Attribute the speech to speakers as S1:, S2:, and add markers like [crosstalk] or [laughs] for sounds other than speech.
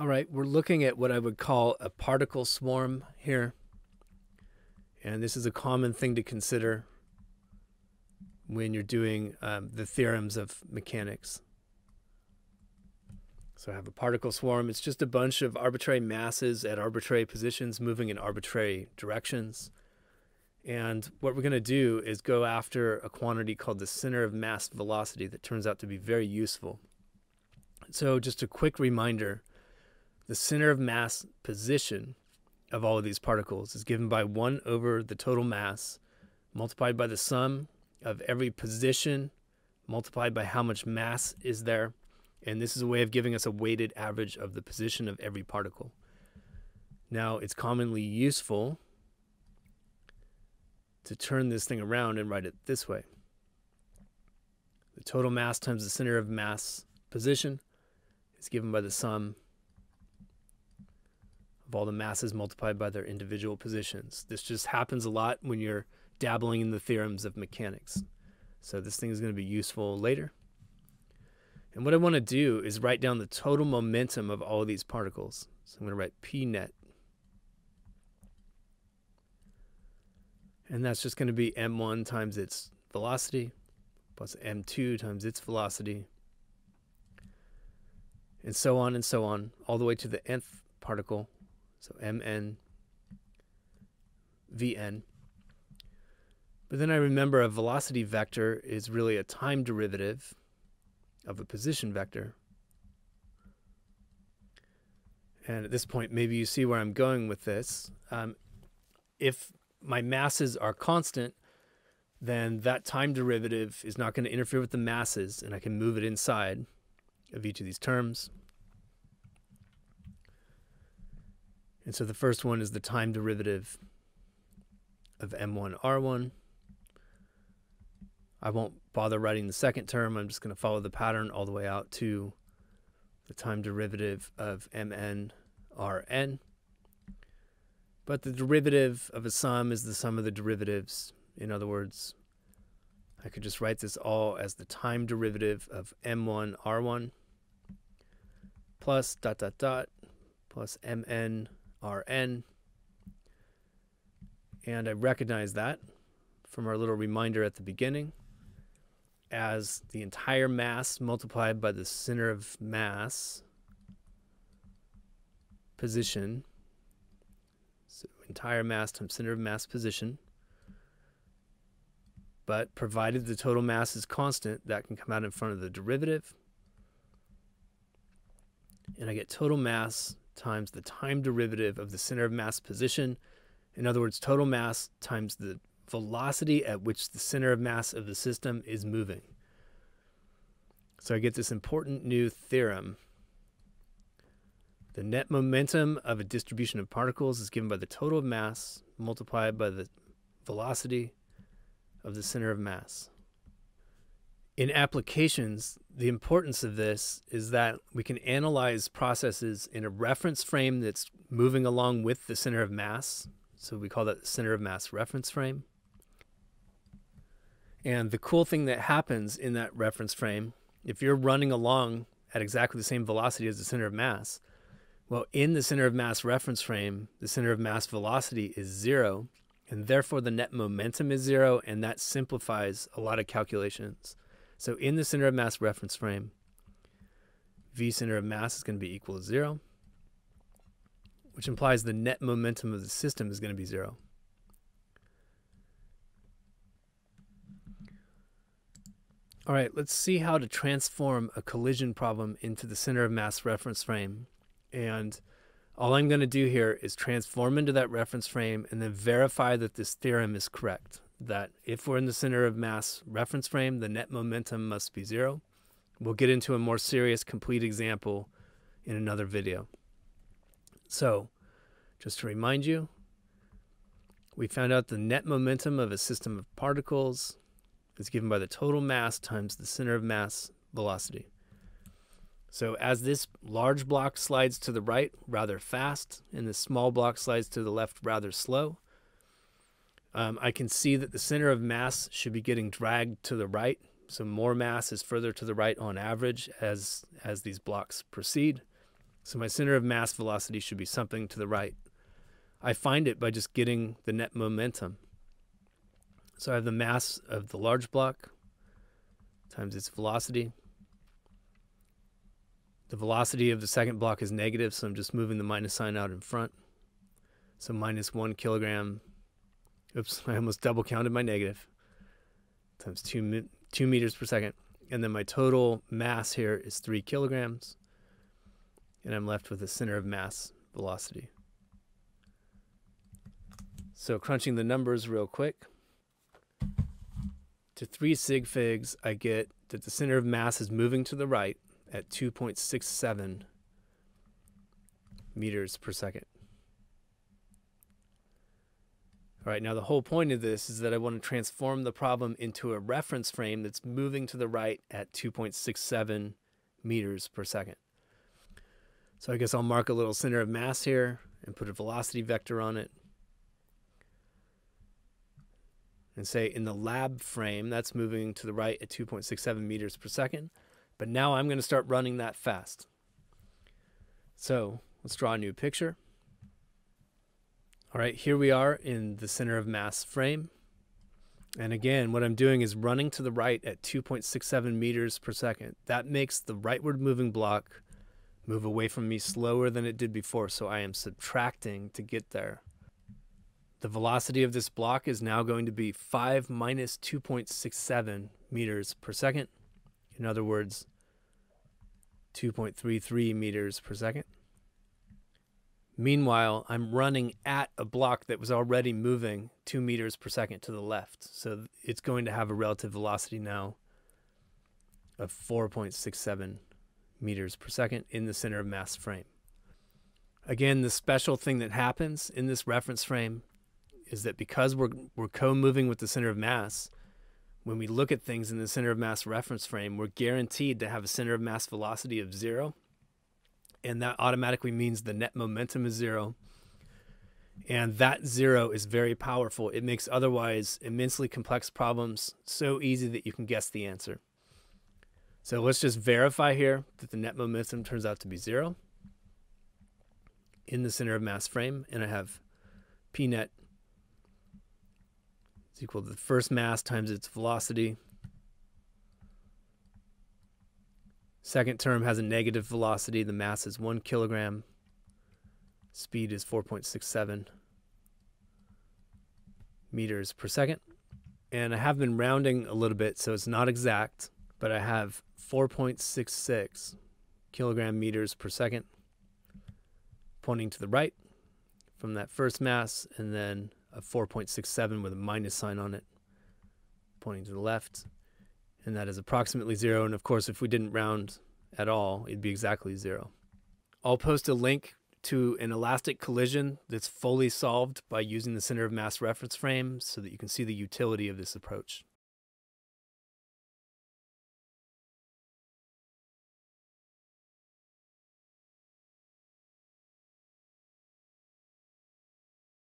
S1: All right, we're looking at what I would call a particle swarm here. And this is a common thing to consider when you're doing um, the theorems of mechanics. So I have a particle swarm. It's just a bunch of arbitrary masses at arbitrary positions moving in arbitrary directions. And what we're going to do is go after a quantity called the center of mass velocity that turns out to be very useful. So just a quick reminder, the center of mass position of all of these particles is given by 1 over the total mass multiplied by the sum of every position multiplied by how much mass is there and this is a way of giving us a weighted average of the position of every particle. Now, it's commonly useful to turn this thing around and write it this way. The total mass times the center of mass position is given by the sum of all the masses multiplied by their individual positions. This just happens a lot when you're dabbling in the theorems of mechanics. So this thing is going to be useful later. And what I want to do is write down the total momentum of all of these particles. So I'm going to write P net. And that's just going to be m1 times its velocity plus m2 times its velocity. And so on and so on, all the way to the nth particle. So mn vn. But then I remember a velocity vector is really a time derivative of a position vector. And at this point, maybe you see where I'm going with this. Um, if my masses are constant, then that time derivative is not going to interfere with the masses, and I can move it inside of each of these terms. And so the first one is the time derivative of m1 r1 I won't bother writing the second term. I'm just going to follow the pattern all the way out to the time derivative of mn rn. But the derivative of a sum is the sum of the derivatives. In other words, I could just write this all as the time derivative of m1 r1 plus dot dot dot plus mn rn. And I recognize that from our little reminder at the beginning as the entire mass multiplied by the center of mass position. So entire mass times center of mass position. But provided the total mass is constant, that can come out in front of the derivative. And I get total mass times the time derivative of the center of mass position. In other words, total mass times the velocity at which the center of mass of the system is moving. So I get this important new theorem. The net momentum of a distribution of particles is given by the total mass multiplied by the velocity of the center of mass. In applications, the importance of this is that we can analyze processes in a reference frame that's moving along with the center of mass. So we call that the center of mass reference frame. And the cool thing that happens in that reference frame, if you're running along at exactly the same velocity as the center of mass, well, in the center of mass reference frame, the center of mass velocity is zero, and therefore the net momentum is zero, and that simplifies a lot of calculations. So in the center of mass reference frame, v center of mass is going to be equal to zero, which implies the net momentum of the system is going to be zero. All right, let's see how to transform a collision problem into the center of mass reference frame. And all I'm going to do here is transform into that reference frame and then verify that this theorem is correct. That if we're in the center of mass reference frame, the net momentum must be zero. We'll get into a more serious complete example in another video. So just to remind you, we found out the net momentum of a system of particles is given by the total mass times the center of mass velocity. So as this large block slides to the right rather fast and the small block slides to the left rather slow, um, I can see that the center of mass should be getting dragged to the right. So more mass is further to the right on average as, as these blocks proceed. So my center of mass velocity should be something to the right. I find it by just getting the net momentum. So I have the mass of the large block times its velocity. The velocity of the second block is negative, so I'm just moving the minus sign out in front. So minus one kilogram. Oops, [laughs] I almost double counted my negative. Times two, two meters per second. And then my total mass here is three kilograms. And I'm left with a center of mass velocity. So crunching the numbers real quick. To three sig figs, I get that the center of mass is moving to the right at 2.67 meters per second. All right, now the whole point of this is that I want to transform the problem into a reference frame that's moving to the right at 2.67 meters per second. So I guess I'll mark a little center of mass here and put a velocity vector on it. And say in the lab frame, that's moving to the right at 2.67 meters per second. But now I'm going to start running that fast. So let's draw a new picture. All right, here we are in the center of mass frame. And again, what I'm doing is running to the right at 2.67 meters per second. That makes the rightward moving block move away from me slower than it did before, so I am subtracting to get there. The velocity of this block is now going to be 5 minus 2.67 meters per second. In other words, 2.33 meters per second. Meanwhile, I'm running at a block that was already moving two meters per second to the left. So it's going to have a relative velocity now of 4.67 meters per second in the center of mass frame. Again, the special thing that happens in this reference frame is that because we're, we're co-moving with the center of mass, when we look at things in the center of mass reference frame, we're guaranteed to have a center of mass velocity of zero and that automatically means the net momentum is zero. And that zero is very powerful. It makes otherwise immensely complex problems so easy that you can guess the answer. So let's just verify here that the net momentum turns out to be zero in the center of mass frame. And I have P net is equal to the first mass times its velocity Second term has a negative velocity. The mass is 1 kilogram. Speed is 4.67 meters per second. And I have been rounding a little bit, so it's not exact, but I have 4.66 kilogram meters per second pointing to the right from that first mass, and then a 4.67 with a minus sign on it pointing to the left and that is approximately zero. And of course, if we didn't round at all, it'd be exactly zero. I'll post a link to an elastic collision that's fully solved by using the center of mass reference frame so that you can see the utility of this approach.